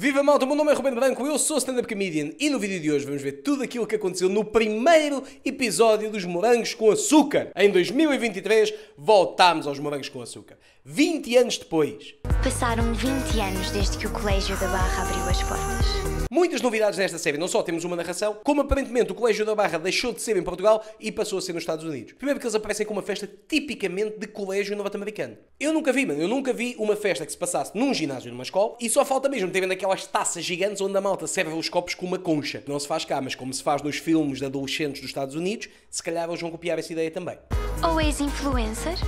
Viva malta, o meu nome é Ruben Branco, eu sou stand-up comedian e no vídeo de hoje vamos ver tudo aquilo que aconteceu no primeiro episódio dos Morangos com Açúcar. Em 2023 voltámos aos Morangos com Açúcar. 20 anos depois. Passaram 20 anos desde que o Colégio da Barra abriu as portas. Muitas novidades nesta série, não só temos uma narração, como aparentemente o Colégio da Barra deixou de ser em Portugal e passou a ser nos Estados Unidos. Primeiro porque eles aparecem com uma festa tipicamente de colégio norte-americano. Eu nunca vi, mano, eu nunca vi uma festa que se passasse num ginásio numa escola e só falta mesmo terem daquelas taças gigantes onde a malta serve os copos com uma concha. Não se faz cá, mas como se faz nos filmes de adolescentes dos Estados Unidos, se calhar eles vão copiar essa ideia também. Ou és influencer,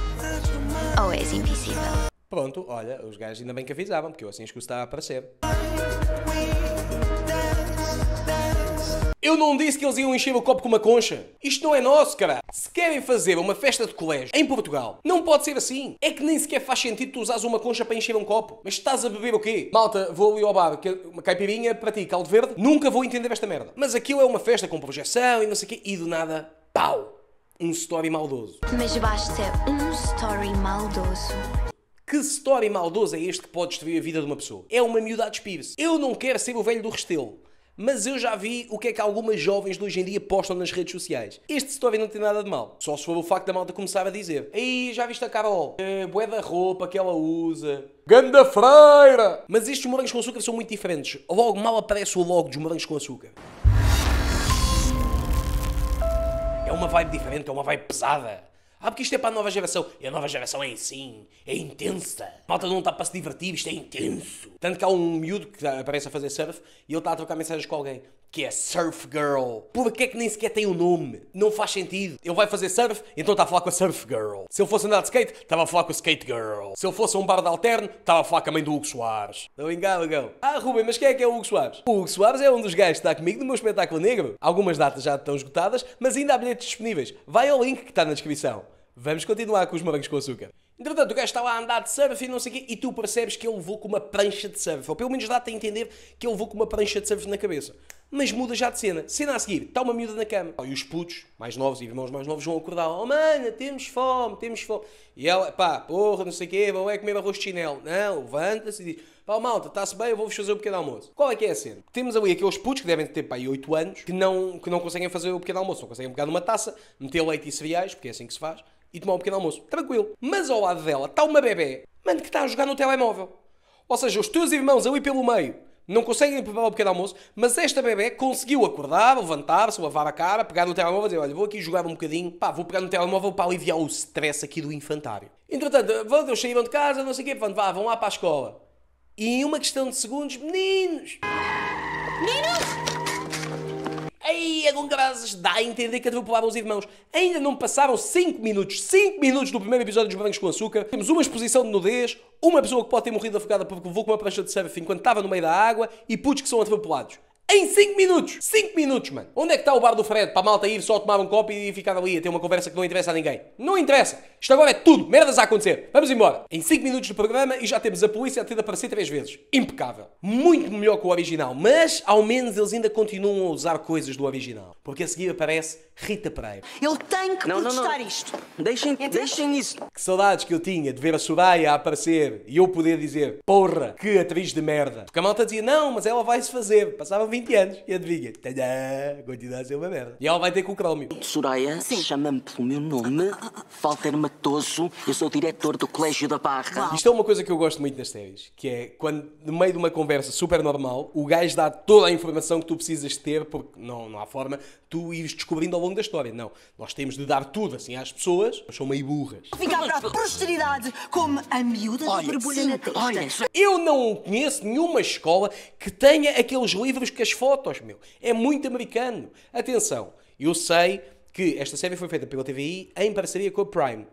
ou és invisível. Pronto, olha, os gajos ainda bem que avisavam, porque eu assim escutava a aparecer. Eu não disse que eles iam encher o copo com uma concha. Isto não é nosso, cara. Se querem fazer uma festa de colégio em Portugal, não pode ser assim. É que nem sequer faz sentido tu usares uma concha para encher um copo. Mas estás a beber o quê? Malta, vou ali ao bar, que- uma caipirinha para ti, caldo verde. Nunca vou entender esta merda. Mas aquilo é uma festa com projeção e não sei o quê. E do nada, pau! Um story maldoso. Mas basta um story maldoso. Que story maldoso é este que pode destruir a vida de uma pessoa? É uma miúda a despir-se. Eu não quero ser o velho do restelo. Mas eu já vi o que é que algumas jovens de hoje em dia postam nas redes sociais. Este story não tem nada de mal. Só se for o facto da malta começar a dizer Ei, já viste a Carol? É, bué da roupa que ela usa. Ganda freira! Mas estes morangos com açúcar são muito diferentes. Logo mal aparece o logo dos morangos com açúcar. É uma vibe diferente, é uma vibe pesada. Ah, porque isto é para a nova geração. E a nova geração é assim, é intensa. Malta não está para se divertir, isto é intenso. Tanto que há um miúdo que aparece a fazer surf e ele está a trocar mensagens com alguém. Que é Surf Girl. Porquê é que nem sequer tem o nome? Não faz sentido. Ele vai fazer surf, então está a falar com a Surf Girl. Se ele fosse andar de skate, estava a falar com a Skate Girl. Se ele fosse um bar de alterno, estava a falar com a mãe do Hugo Soares. Não engano, Gão. Ah, Rubem, mas quem é que é o Hugo Soares? O Hugo Soares é um dos gajos que está comigo no meu espetáculo negro. Algumas datas já estão esgotadas, mas ainda há bilhetes disponíveis. Vai ao link que está na descrição. Vamos continuar com os morangos com açúcar. Entretanto, o gajo está lá a andar de surf e não sei o quê, e tu percebes que ele levou com uma prancha de surf. Ou pelo menos dá-te a entender que ele levou com uma prancha de surf na cabeça. Mas muda já de cena. Cena a seguir, está uma miúda na cama. E os putos, mais novos e irmãos mais novos, vão acordar. Oh, mana, temos fome, temos fome. E ela, pá, porra, não sei o quê, vão é comer arroz de chinelo. Não, levanta-se e diz, pá, malta, está-se bem, eu vou-vos fazer o pequeno almoço. Qual é que é a cena? Temos ali aqueles putos que devem ter, pá, aí 8 anos, que não, que não conseguem fazer o pequeno almoço. Não conseguem pegar numa taça, meter leite e cereais, porque é assim que se faz, e tomar um pequeno almoço. Tranquilo. Mas ao lado dela está uma bebê, mano, que está a jogar no telemóvel. Ou seja, os teus irmãos ali pelo meio não conseguem preparar o pequeno almoço, mas esta bebê conseguiu acordar, levantar-se, lavar a cara, pegar no telemóvel e dizer: Olha, vou aqui jogar um bocadinho, pá, vou pegar no telemóvel para aliviar o stress aqui do infantário. Entretanto, eles saíram de casa, não sei o quê, vão, vá, vão lá para a escola. E em uma questão de segundos, meninos! Ei, com graças, dá a entender que atropelaram os irmãos. Ainda não passaram 5 minutos, 5 minutos do primeiro episódio dos Morangos com Açúcar. Temos uma exposição de nudez, uma pessoa que pode ter morrido afogada porque levou com uma prancha de surf enquanto estava no meio da água e putos que são atropelados. Em 5 minutos! 5 minutos, mano! Onde é que está o bar do Fred para a malta ir só tomar um copo e ficar ali a ter uma conversa que não interessa a ninguém? Não interessa! Isto agora é tudo! Merdas a acontecer! Vamos embora! Em 5 minutos de programa e já temos a polícia a ter de aparecer 3 vezes. Impecável! Muito melhor que o original, mas ao menos eles ainda continuam a usar coisas do original. Porque a seguir aparece Rita Pereira. Ele tem que Não, não, protestar não. isto. Deixem, Entende? deixem isso. Que saudades que eu tinha de ver a Soraya a aparecer e eu poder dizer, porra, que atriz de merda. Porque a malta dizia, não, mas ela vai-se fazer. Passavam 20 anos e adivinha, tadã, continua a ser uma merda. E ela vai ter com o crómio. Soraya, chama-me pelo meu nome, Walter Matoso, eu sou o diretor do Colégio da Barra. Isto é uma coisa que eu gosto muito nas séries, que é quando, no meio de uma conversa super normal, o gajo dá toda a informação que tu precisas ter, porque não, não há forma tu ires descobrindo ao longo da história. Não, nós temos de dar tudo assim às pessoas, mas são meio burras. Ficar para a posteridade como a miúda da borbulha na testa. olha, Eu não conheço nenhuma escola que tenha aqueles livros com as fotos, meu. É muito americano. Atenção, eu sei que esta série foi feita pela TVI em parceria com a Prime.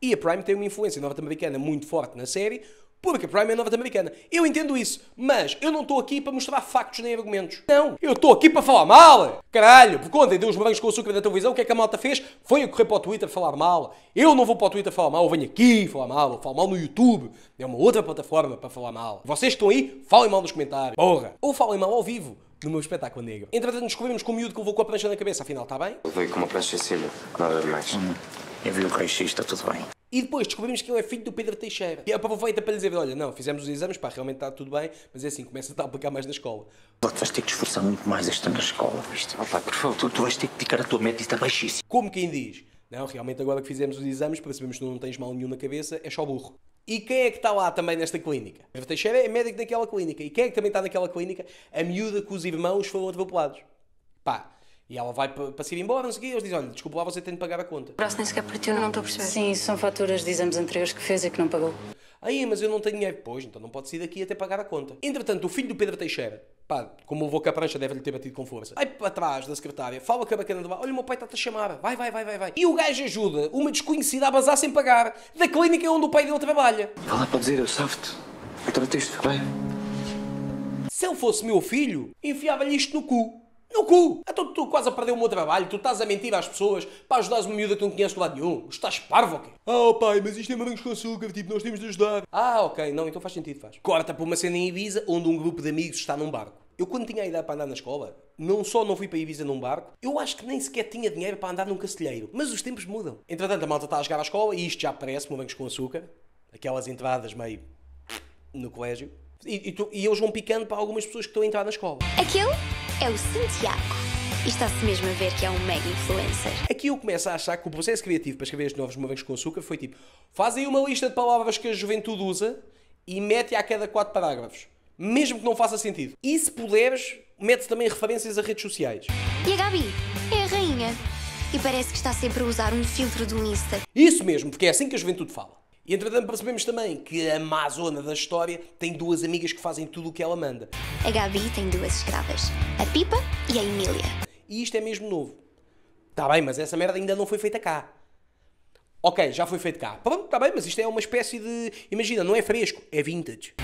E a Prime tem uma influência norte-americana muito forte na série, porque a Prime é norte-americana. Eu entendo isso, mas eu não estou aqui para mostrar factos nem argumentos. Não, eu estou aqui para falar mal. Caralho, por conta de os morangos com açúcar da televisão, o que é que a malta fez? Foi a correr para o Twitter falar mal. Eu não vou para o Twitter falar mal, eu venho aqui falar mal, eu falo mal no YouTube. É uma outra plataforma para falar mal. Vocês que estão aí, falem mal nos comentários. Porra. Ou falem mal ao vivo. No meu espetáculo negro. Entretanto, descobrimos que o miúdo que levou com a prancha na cabeça, afinal, está bem? Eu veio com uma prancha em cima, nada mais. Eu vi o raio-x, está tudo bem. E depois descobrimos que ele é filho do Pedro Teixeira. E aproveita para lhe dizer: olha, não, fizemos os exames, pá, realmente está tudo bem, mas é assim, começa a aplicar mais na escola. Tu vais ter que esforçar muito mais este ano na escola, viste? Pai, por favor, tu, tu vais ter que dedicar a tua meta e está baixíssimo. Como quem diz? Não, realmente agora que fizemos os exames, percebemos que não tens mal nenhum na cabeça, é só burro. E quem é que está lá também nesta clínica? Pedro Teixeira é médico daquela clínica. E quem é que também está naquela clínica? A miúda que os irmãos foram atropelados. Pá. E ela vai para, se ir embora, não sei o quê, e eles dizem, olha, desculpa lá, você tem de pagar a conta. O braço nem sequer partiu, não estou a perceber. Sim, isso são faturas de exames anteriores que fez e que não pagou. Aí, mas eu não tenho dinheiro. Pois, então não pode sair daqui até pagar a conta. Entretanto, o filho do Pedro Teixeira, pá, como levou com a prancha, deve-lhe ter batido com força. Vai para trás da secretária, fala com a bacana do bar, olha, o meu pai está-te a chamar, vai, vai, vai, vai, vai. E o gajo ajuda uma desconhecida a bazar sem pagar, da clínica onde o pai dele trabalha. Vai lá para dizer, eu sabe-te. Eu trato-te, vai. Se ele fosse meu filho, enfiava-lhe isto no cu. No cu! Então tu quase a perder o meu trabalho, tu estás a mentir às pessoas para ajudares uma miúda que tu não conheces de lado nenhum. Estás parvo? Ah, pai, mas isto é morangos com açúcar, tipo, nós temos de ajudar. Ah, ok, não, então faz sentido, faz. Corta para uma cena em Ibiza onde um grupo de amigos está num barco. Eu quando tinha a idade para andar na escola, não só não fui para Ibiza num barco, eu acho que nem sequer tinha dinheiro para andar num castelheiro. Mas os tempos mudam. Entretanto, a malta está a jogar à escola e isto já parece morangos com açúcar. Aquelas entradas meio no colégio. E, e, tu- e eles vão picando para algumas pessoas que estão a entrar na escola. Aquele é o Santiago. E está-se mesmo a ver que é um mega influencer. Aqui eu começo a achar que o processo criativo para escrever estes novos morangos com açúcar foi tipo: faz aí uma lista de palavras que a juventude usa e mete a cada quatro parágrafos. Mesmo que não faça sentido. E se puderes, mete também referências a redes sociais. E a Gabi é a rainha. E parece que está sempre a usar um filtro do Insta. Isso mesmo, porque é assim que a juventude fala. E entretanto percebemos também que a Amazona da história tem duas amigas que fazem tudo o que ela manda. A Gabi tem duas escravas, a Pipa e a Emília. E isto é mesmo novo. Está bem, mas essa merda ainda não foi feita cá. Ok, já foi feito cá. Pronto, está bem, mas isto é uma espécie de. Imagina, não é fresco, é vintage.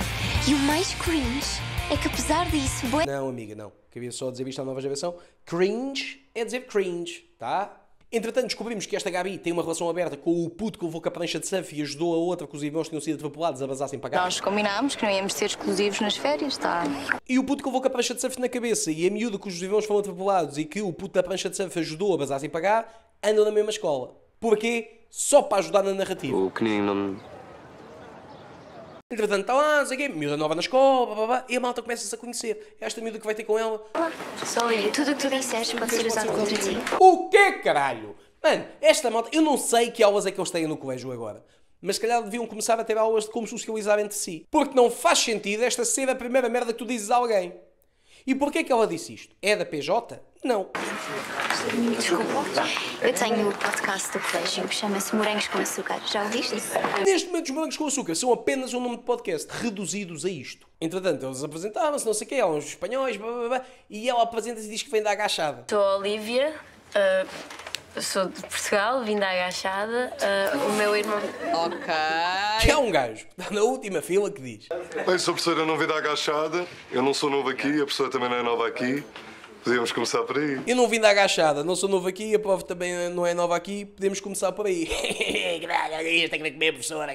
E o mais cringe é que apesar disso, Não, amiga, não. Queria só dizer isto à nova geração. Cringe é dizer cringe, tá? Entretanto, descobrimos que esta Gabi tem uma relação aberta com o puto que levou com a prancha de surf e ajudou a outra que os irmãos tinham sido atropelados a bazar sem pagar. Nós combinámos que não íamos ser exclusivos nas férias, tá? E o puto que levou com a prancha de surf na cabeça e a miúda cujos irmãos foram atropelados e que o puto da prancha de surf ajudou a bazar sem pagar, andam na mesma escola. Porquê? Só para ajudar na narrativa. O pequenino não... Entretanto, está lá, não sei o quê, miúda nova na escola, blá, blá, blá, e a malta começa-se a conhecer. Esta miúda que vai ter com ela. Só olha, tudo o que tu disseres pode ser usado contra ti. O quê, caralho? Mano, esta malta, eu não sei que aulas é que eles têm no colégio agora. Mas se calhar deviam começar a ter aulas de como socializar entre si. Porque não faz sentido esta ser a primeira merda que tu dizes a alguém. E porquê que ela disse isto? É da PJ? Não. Desculpa. Eu tenho o podcast do colégio, chama-se Morangos com Açúcar. Já ouviste? Neste momento, os morangos com açúcar são apenas um nome de podcast, reduzidos a isto. Entretanto, eles apresentavam-se, não sei o quê, eram os espanhóis, blá, blá, blá, e ela apresenta-se e diz que vem da agachada. Sou a Olivia, ah, sou de Portugal, vim da agachada. ah, o meu irmão. Que é um gajo, que está na última fila, que diz... Bem, sou professora não vida agachada, eu não sou novo aqui, a professora também não é nova aqui. Podíamos começar por aí. Eu não vim da agachada, não sou novo aqui, a prof também não é nova aqui, podemos começar por aí. Isto que comer, professora.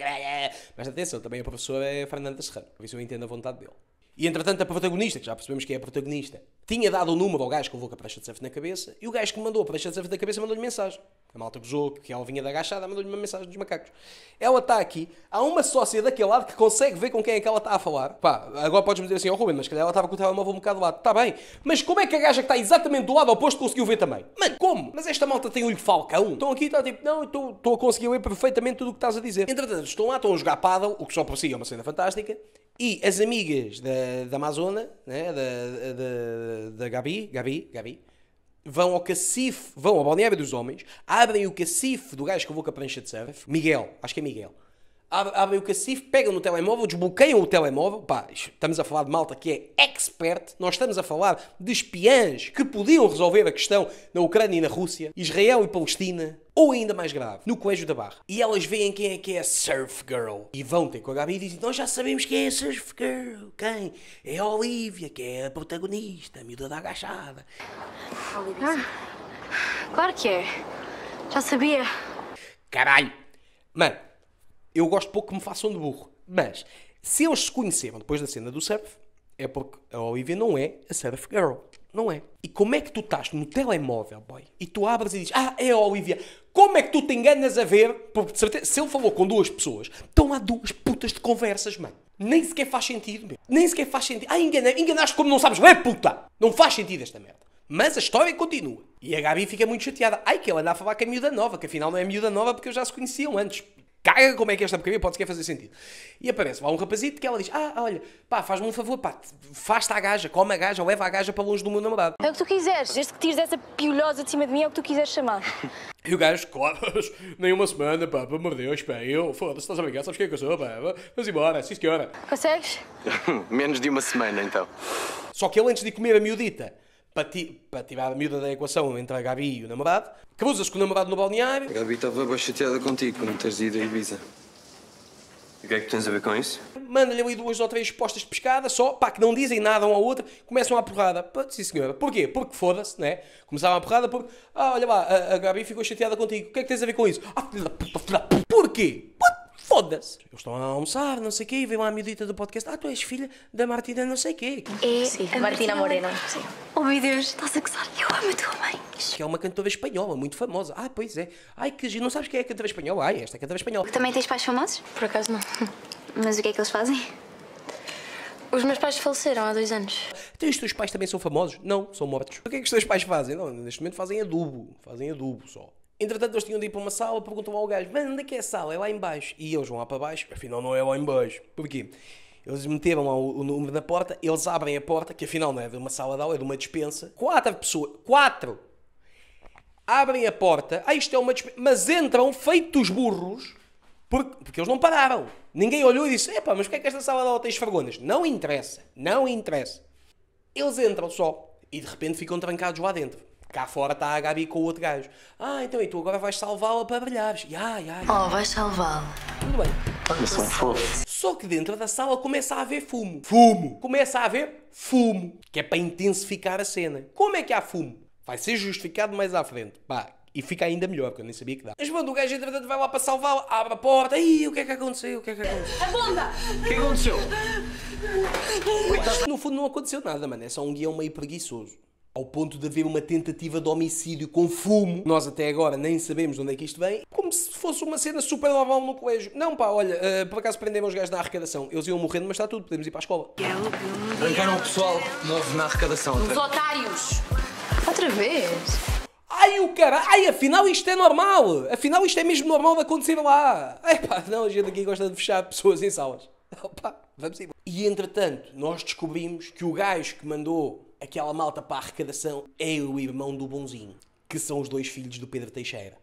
Mas atenção, também a professora é Fernanda Serrano, por isso eu entendo a vontade dele. E entretanto, a protagonista, que já percebemos que é a protagonista, tinha dado o número ao gajo que levou com a prancha de surf na cabeça e o gajo que mandou a prancha de surf na cabeça mandou-lhe mensagem. A malta gozou que ela vinha da agachada, mandou-lhe uma mensagem dos macacos. Ela está aqui, há uma sócia daquele lado que consegue ver com quem é que ela está a falar. Pá, agora podes-me dizer assim, ó Ruben, mas calhar ela estava com o telemóvel um bocado do lado. Está bem, mas como é que a gaja que está exatamente do lado oposto conseguiu ver também? Mano, como? Mas esta malta tem olho falcão? Estão aqui está tipo, não, estou a conseguir ver perfeitamente tudo o que estás a dizer. Entretanto, estão lá, estão a jogar paddle, o que só por si é uma cena fantástica. E as amigas da, da Amazona, né, da, da, da Gabi, Gabi, Gabi, vão ao cacife, vão ao balneário dos homens, abrem o cacife do gajo que vou com a prancha de surf, Miguel, acho que é Miguel. Ab- Abrem o cacife, pegam no telemóvel, desbloqueiam o telemóvel. Pá, estamos a falar de malta que é expert. Nós estamos a falar de espiãs que podiam resolver a questão na Ucrânia e na Rússia, Israel e Palestina, ou ainda mais grave, no Colégio da Barra. E elas veem quem é que é a Surf Girl. E vão ter com a Gabi e dizem: Nós já sabemos quem é a Surf Girl. Quem? É a Olivia, que é a protagonista, a miúda da agachada. Claro que é. Já sabia. Caralho! Mano, eu gosto pouco que me façam de burro. Mas, se eles se conheceram depois da cena do surf, é porque a Olivia não é a Surf Girl. Não é. E como é que tu estás no telemóvel, boy, e tu abres e dizes, ah, é a Olivia. Como é que tu te enganas a ver? Porque de certeza, se ele falou com duas pessoas, estão lá duas putas de conversas, mano. Nem sequer faz sentido, meu. Nem sequer faz sentido. Ah, engana, enganaste como não sabes ler, puta! Não faz sentido esta merda. Mas a história continua. E a Gabi fica muito chateada. Ai, que ela anda a falar com a miúda nova, que afinal não é miúda nova porque eu já se conheciam antes. Caga como é que esta porcaria pode sequer fazer sentido. E aparece lá um rapazito que ela diz: Ah, olha, pá, faz-me um favor, pá, faz-te a gaja, come a gaja, leva a gaja para longe do meu namorado. É o que tu quiseres, desde que tires essa piolhosa de cima de mim, é o que tu quiseres chamar. E o gajo, claro, nem uma semana, pá, pelo amor de Deus, pá, eu, foda-se, estás a brincar, sabes quem é que eu sou, pá, vamos embora, sim senhora. Consegues? Menos de uma semana, então. Só que ele, antes de comer a miudita, para, ti, para tirar a miúda da equação entre a Gabi e o namorado, cruza-se com o namorado no balneário. A Gabi estava bem chateada contigo quando tens ido a Ibiza. E o que é que tens a ver com isso? Manda-lhe ali duas ou três postas de pescada, só, pá, que não dizem nada um ao outro, começam a porrada. Pá, sim senhora. Porquê? Porque foda-se, né? Começavam a porrada porque, ah, olha lá, a, a Gabi ficou chateada contigo. O que é que tens a ver com isso? Ah, filha da puta, filha da puta. Porquê? Pá, Foda-se. Eles estão a almoçar, não sei o quê, e vem lá a miudita do podcast. Ah, tu és filha da Martina não sei quê. É Sim, a Martina Moreno. Sim. Oh meu Deus, estás a gozar. Eu amo a tua mãe. Que é uma cantora espanhola, muito famosa. Ah, pois é. Ai, que giro. Não sabes quem é a cantora espanhola? Ai, esta é a cantora espanhola. Também tens pais famosos? Por acaso não. Mas o que é que eles fazem? Os meus pais faleceram há dois anos. Então os teus pais também são famosos? Não, são mortos. O que é que os teus pais fazem? Não, neste momento fazem adubo. Fazem adubo só. Entretanto, eles tinham de ir para uma sala, perguntam ao gajo, mano, onde é que é a sala? É lá em baixo. E eles vão lá para baixo, afinal não é lá em baixo. Porquê? Eles meteram o, o número da porta, eles abrem a porta, que afinal não é de uma sala de aula, é de uma dispensa. Quatro pessoas, quatro! Abrem a porta, ah, isto é uma dispensa, mas entram feitos burros, porque, porque eles não pararam. Ninguém olhou e disse, epá, mas porquê é que esta sala de aula tem esfragonas? Não interessa, não interessa. Eles entram só, e de repente ficam trancados lá dentro. Cá fora está a Gabi com o outro gajo. Ah, então e tu agora vais salvá-la para brilhares. Ya, ya, ya. Oh, vais salvá-la. Tudo bem. Olha, são fofos. Só que dentro da sala começa a haver fumo. Fumo! Começa a haver fumo. Que é para intensificar a cena. Como é que há fumo? Vai ser justificado mais à frente. Pá, e fica ainda melhor, porque eu nem sabia que dá. Mas quando o gajo entretanto vai lá para salvá-la, abre a porta. Ih, o que é que aconteceu? O que é que aconteceu? A bomba! O que aconteceu? No fundo não aconteceu nada, mano. É só um guião meio preguiçoso. Ao ponto de haver uma tentativa de homicídio com fumo. Nós até agora nem sabemos de onde é que isto vem. Como se fosse uma cena super normal no colégio. Não, pá, olha, eh, por acaso prendemos os gajos na arrecadação. Eles iam morrendo, mas está tudo, podemos ir para a escola. Trancaram o pessoal novo na arrecadação. Os otários! Outra vez? Ai, o cara, ai, afinal isto é normal. Afinal isto é mesmo normal de acontecer lá. Ai, pá, não, a gente aqui gosta de fechar pessoas em salas. Opa, vamos ir. E entretanto, nós descobrimos que o gajo que mandou aquela malta para a arrecadação é o irmão do Bonzinho, que são os dois filhos do Pedro Teixeira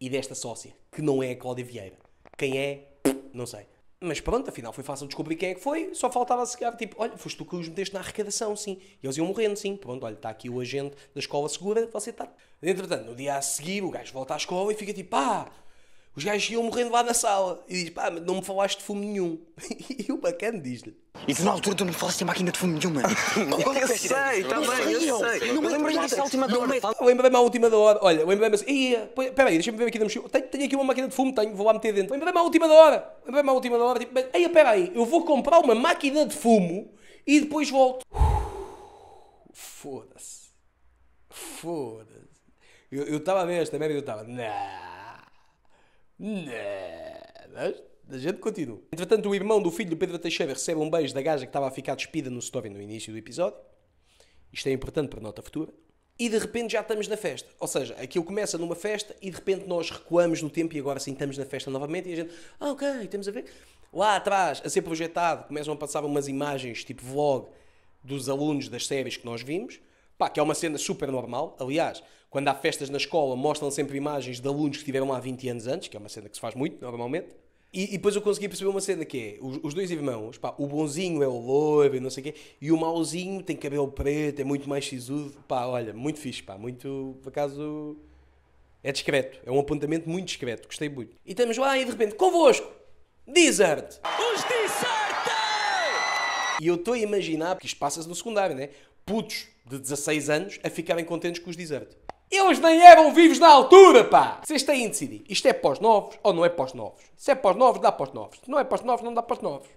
e desta sócia, que não é a Cláudia Vieira. Quem é? Não sei. Mas pronto, afinal foi fácil descobrir quem é que foi, só faltava calhar, tipo, olha, foste tu que os meteste na arrecadação, sim. E eles iam morrendo, sim. Pronto, olha, está aqui o agente da escola segura, você está. Entretanto, no dia a seguir, o gajo volta à escola e fica tipo, pá, os gajos iam morrendo lá na sala. E diz, pá, mas não me falaste de fumo nenhum. E o bacana diz-lhe. E tu na altura tu não me falaste em máquina de fumo nenhuma. Eu sei, também, eu sei. Não me lembrei disso à última hora. Lembrei-me à última da hora. Olha, lembrei-me assim. "Ia, pois, Espera aí, deixa-me ver aqui da mochila. Tenho, tenho aqui uma máquina de fumo, tenho, vou lá meter dentro. Lembrei-me à última da hora. Lembrei-me à última da hora. Tipo, mas, ei, espera aí, eu vou comprar uma máquina de fumo e depois volto. Foda-se. Foda-se. Eu estava a ver esta merda e eu estava. Nah. Nah. Mas a gente continua. Entretanto, o irmão do filho do Pedro Teixeira recebe um beijo da gaja que estava a ficar despida no story no início do episódio. Isto é importante para nota futura. E de repente já estamos na festa. Ou seja, aquilo começa numa festa e de repente nós recuamos no tempo e agora sim estamos na festa novamente e a gente, ah, ok, temos a ver. Lá atrás, a ser projetado, começam a passar umas imagens tipo vlog dos alunos das séries que nós vimos. Pá, que é uma cena super normal. Aliás, quando há festas na escola, mostram sempre imagens de alunos que estiveram lá 20 anos antes, que é uma cena que se faz muito normalmente. E, e depois eu consegui perceber uma cena que é, os, os dois irmãos, pá, o bonzinho é o loiro e não sei o quê, e o mauzinho tem cabelo preto, é muito mais sisudo. Pá, olha, muito fixe, pá, muito, por acaso, é discreto. É um apontamento muito discreto, gostei muito. E estamos lá e de repente, convosco, Desert! Os Disserte! E eu estou a imaginar, porque isto passa-se no secundário, né? Putos de 16 anos a ficarem contentes com os Desert. Eles nem eram vivos na altura, pá! Vocês têm de decidir. Isto é pós-novos ou não é pós-novos? Se é pós-novos, dá pós-novos. Se não é pós-novos, não dá pós-novos.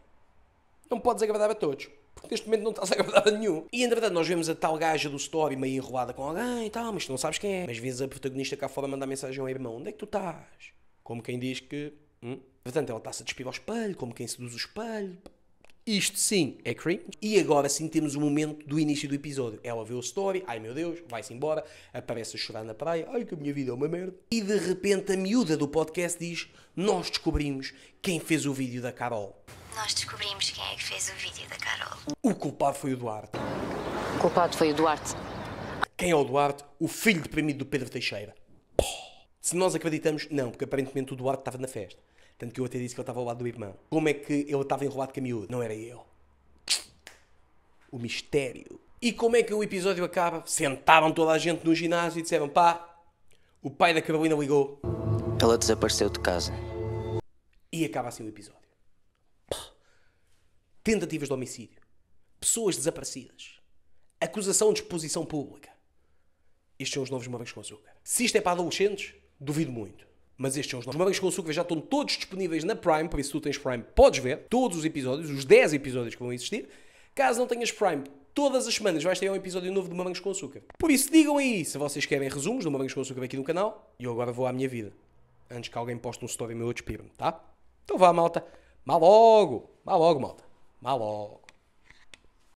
Não podes agradar a todos. Porque neste momento não estás a agradar a nenhum. E entretanto, nós vemos a tal gaja do story meio enrolada com alguém e tal, mas tu não sabes quem é. Mas vês a protagonista cá fora mandar mensagem ao irmão: onde é que tu estás? Como quem diz que. Hum? Portanto, ela está-se a despir ao espelho, como quem seduz o espelho. Isto sim é cringe. E agora sim temos o momento do início do episódio. Ela vê o story, ai meu Deus, vai-se embora, aparece a chorar na praia, ai que a minha vida é uma merda. E de repente a miúda do podcast diz: Nós descobrimos quem fez o vídeo da Carol. Nós descobrimos quem é que fez o vídeo da Carol. O culpado foi o Duarte. O culpado foi o Duarte. Quem é o Duarte? O filho deprimido do Pedro Teixeira. Se nós acreditamos, não, porque aparentemente o Duarte estava na festa. Tanto que eu até disse que ele estava ao lado do irmão. Como é que ele estava enrolado com a miúda? Não era eu. O mistério. E como é que o episódio acaba? Sentaram toda a gente no ginásio e disseram: pá, o pai da Carolina ligou. Ela desapareceu de casa. E acaba assim o episódio. Pá. Tentativas de homicídio. Pessoas desaparecidas. Acusação de exposição pública. Estes são os novos morangos com açúcar. Se isto é para adolescentes, duvido muito. Mas estes são os novos morangos com açúcar, já estão todos disponíveis na Prime, por isso tu tens Prime, podes ver todos os episódios, os 10 episódios que vão existir. Caso não tenhas Prime, todas as semanas vais ter um episódio novo de Morangos com Açúcar. Por isso, digam aí se vocês querem resumos do Morangos com Açúcar aqui no canal. E eu agora vou à minha vida. Antes que alguém poste um story meu, eu despiro-me, tá? Então vá, malta. Mal logo. Mal logo, malta. Mal logo.